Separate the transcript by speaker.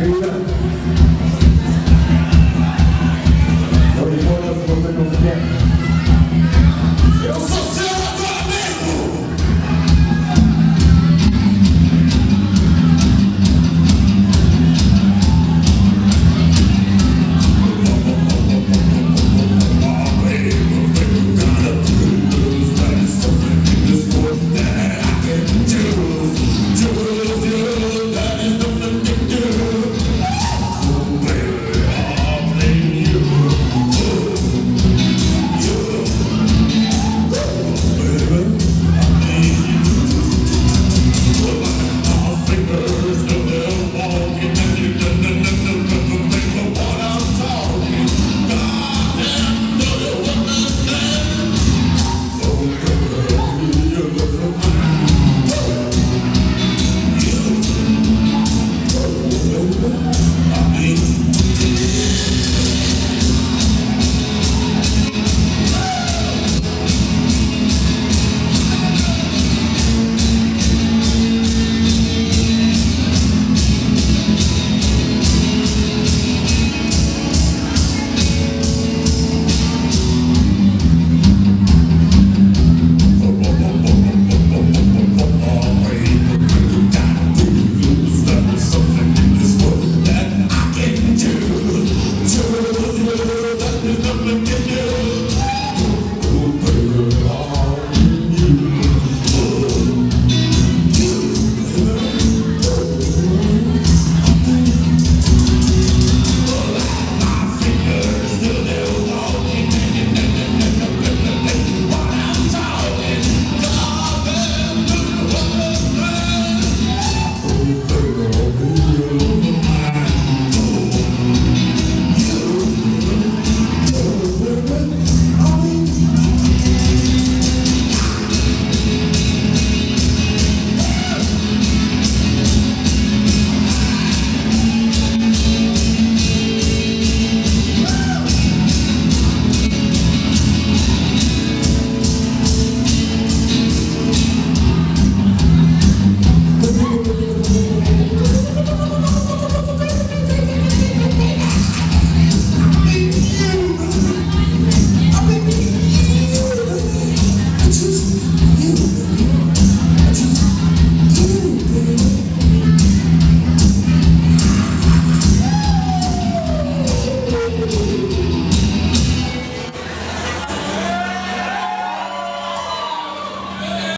Speaker 1: Obrigado.